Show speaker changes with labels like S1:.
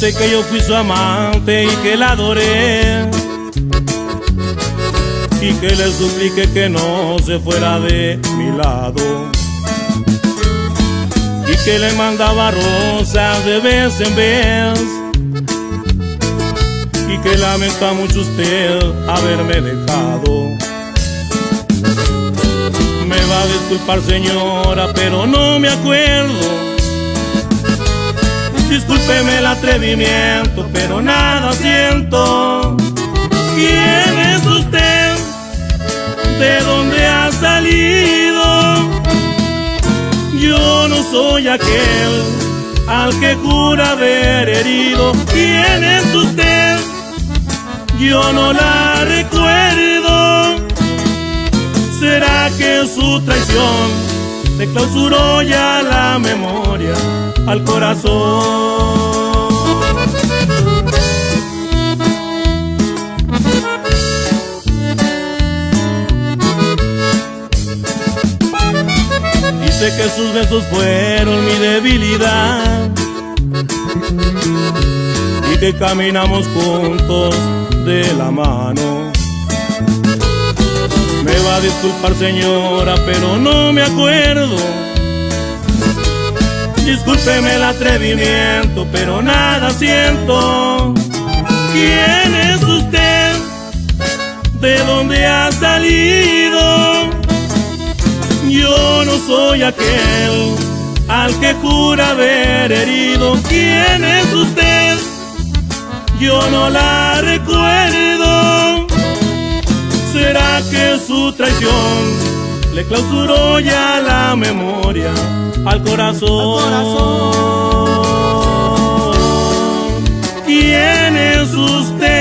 S1: Que yo fui su amante y que la adoré y que le suplique que no se fuera de mi lado y que le mandaba rosas de vez en vez y que lamenta mucho usted haberme dejado. Me va a disculpar señora, pero no me acuerdo. Discúlpeme el atrevimiento, pero nada siento. ¿Quién es usted? ¿De dónde ha salido? Yo no soy aquel al que jura haber herido. ¿Quién es usted? Yo no la recuerdo. ¿Será que su traición le clausuró ya la memoria al corazón? Dice que sus besos fueron mi debilidad y que caminamos juntos de la mano. A disculpar señora, pero no me acuerdo. Discúlpeme el atrevimiento, pero nada siento. ¿Quién es usted? ¿De dónde ha salido? Yo no soy aquel al que jura haber herido. ¿Quién es usted? Yo no la recuerdo. ¿Será que su traición le clausuró ya la memoria al corazón?
S2: Al corazón.
S1: ¿Quién es usted?